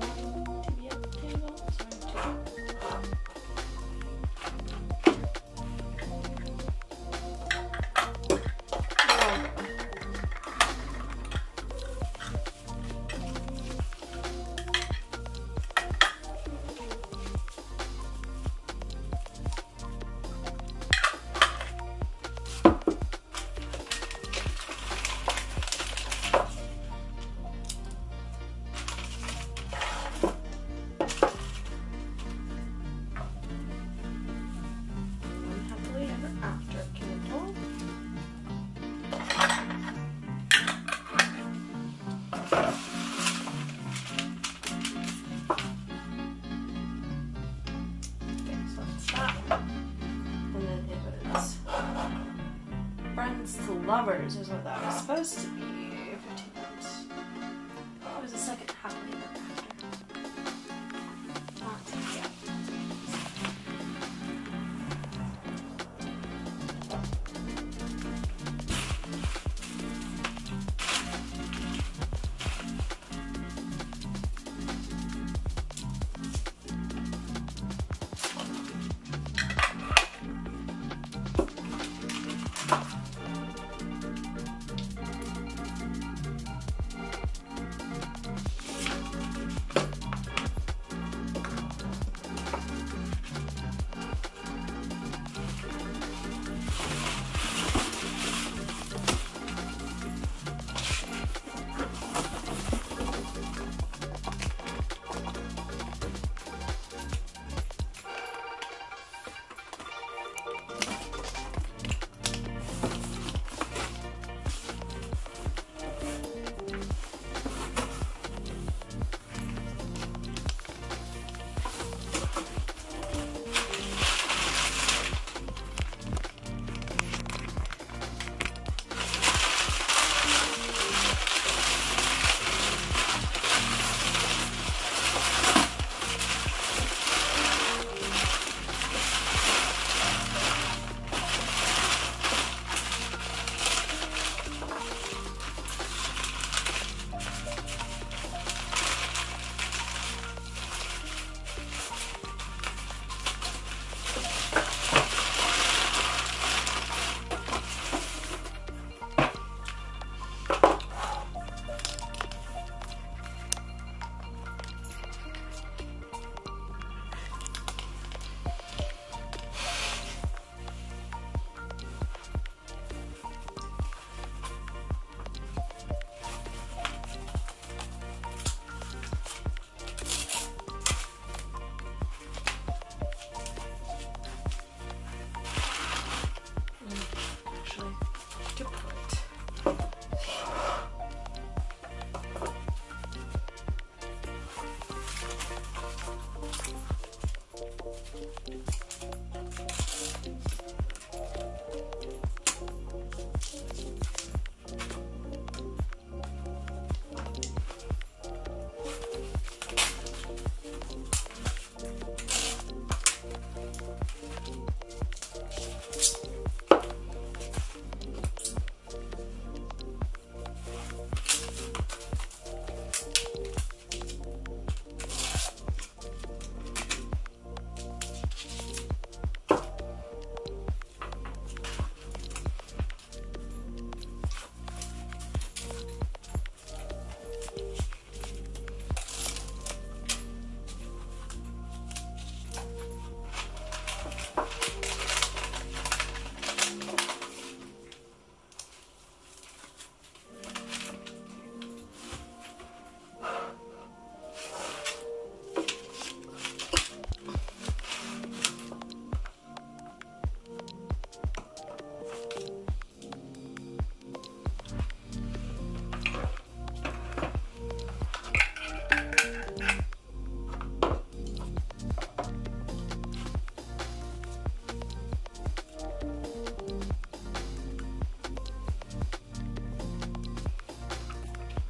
Thank you.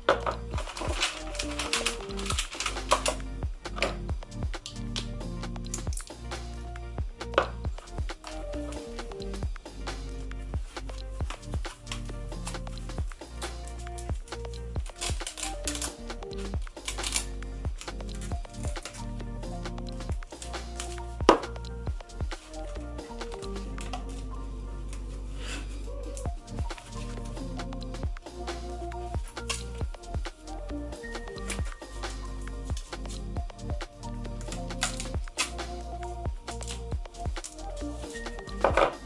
Library. Romance.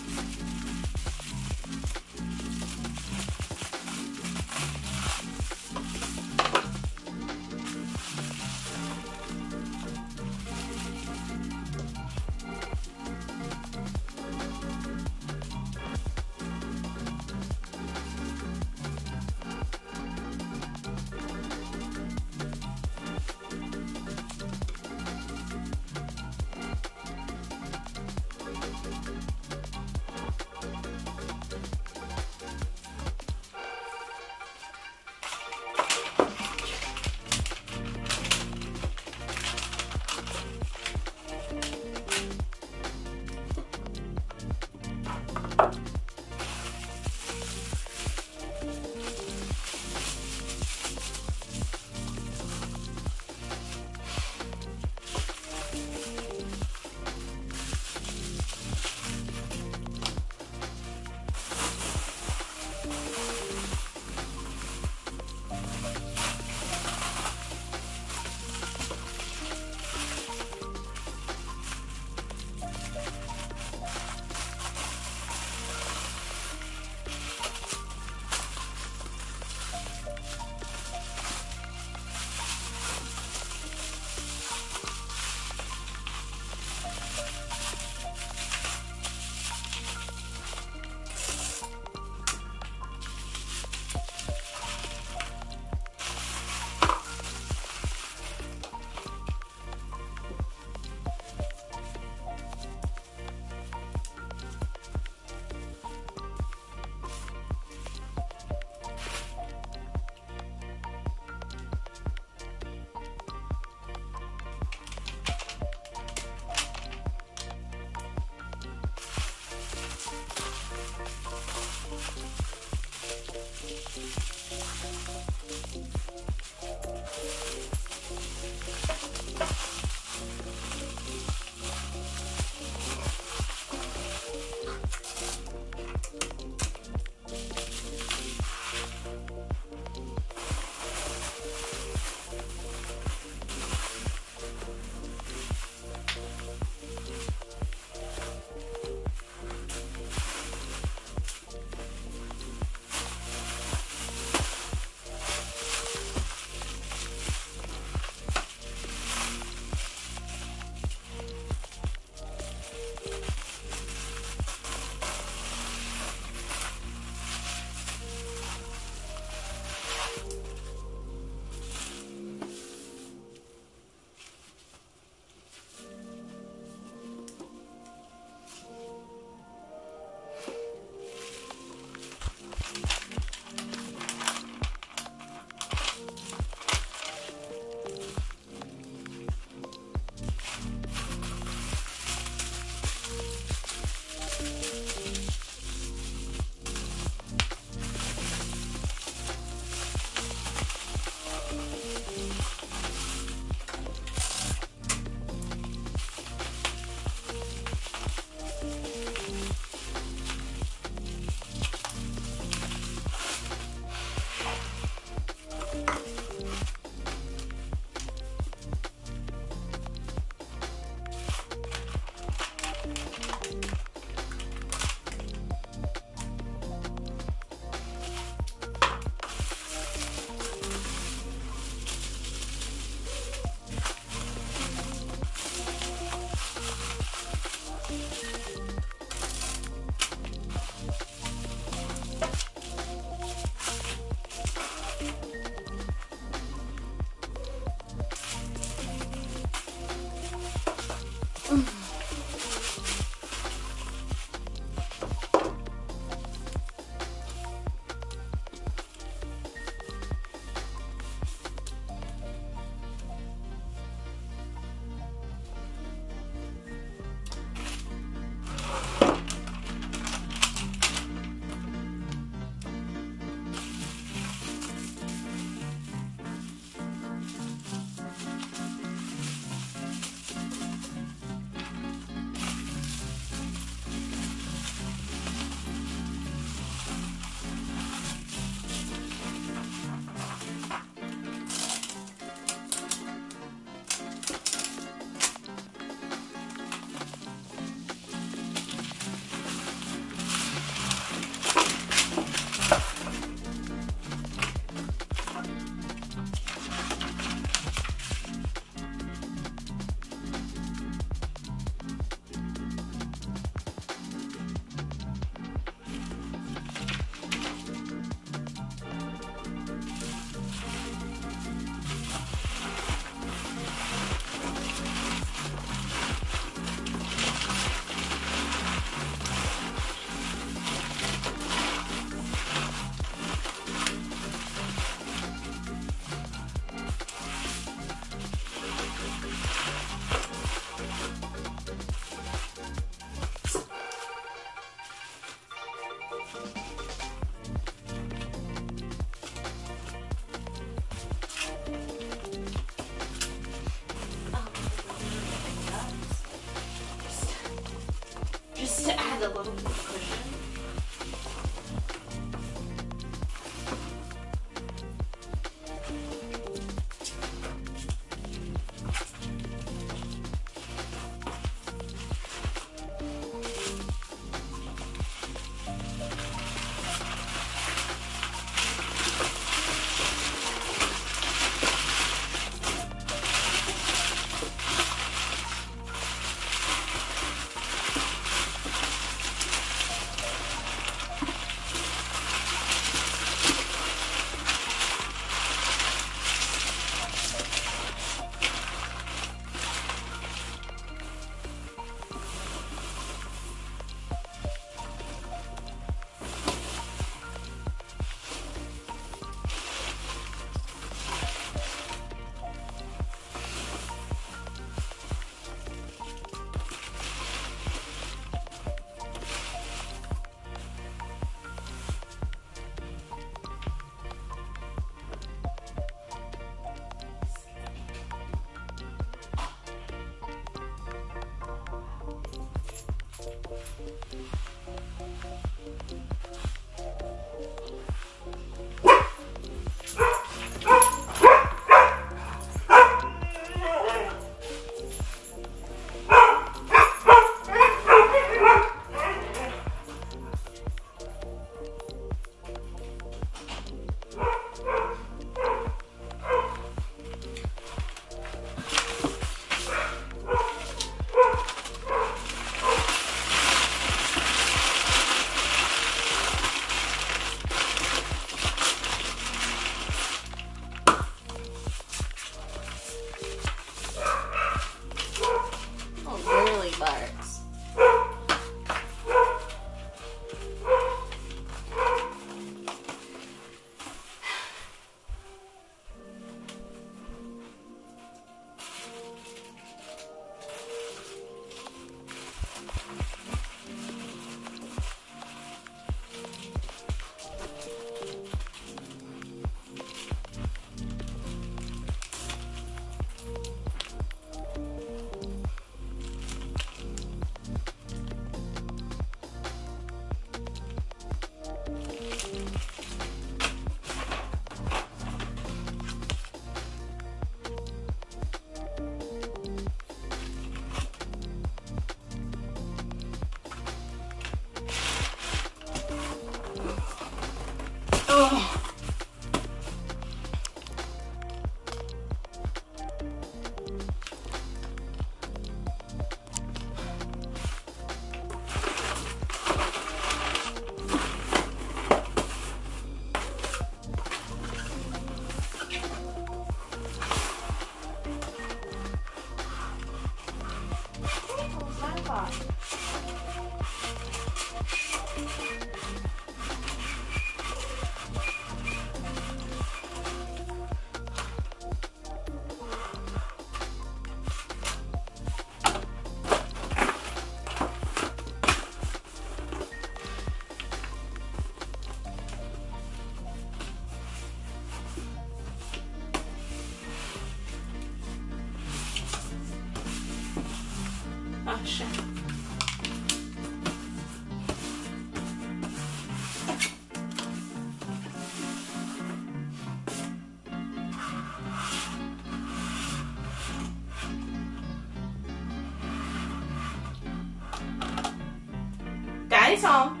Daddy's home.